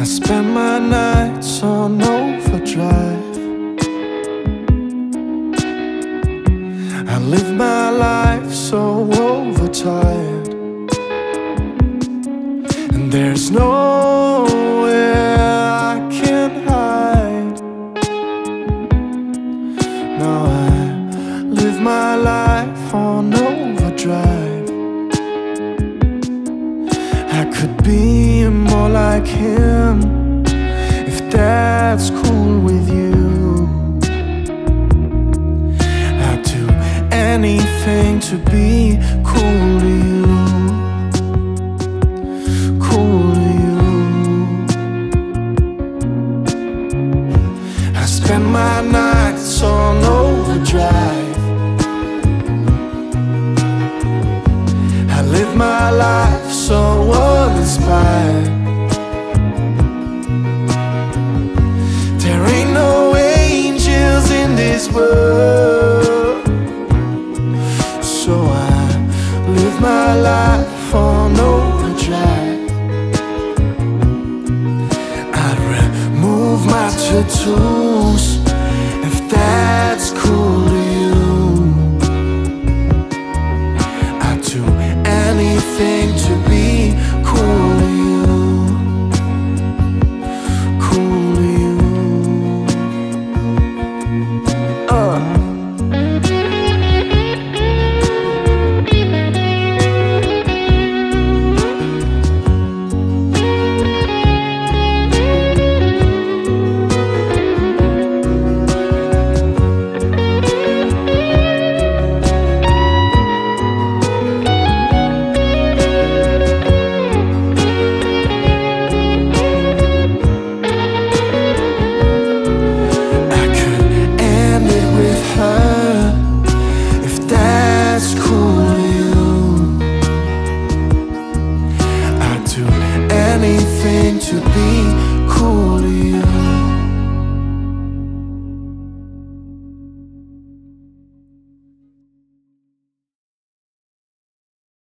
I spend my nights on overdrive. I live my life so overtired, and there's nowhere I can hide. Now I live my life on overdrive. I could be more like him if that's cool with you. I'd do anything to be cool to you. Cool to you. I spend my nights on overdrive. I live my life so uninspired. So I live my life on overdrive. I'd remove my tattoo